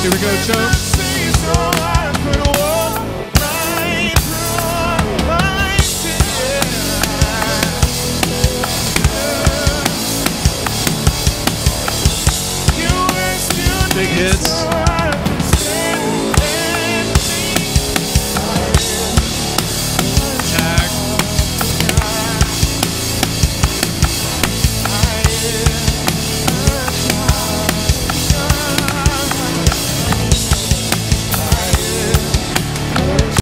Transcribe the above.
Here we go, chump. Big hits.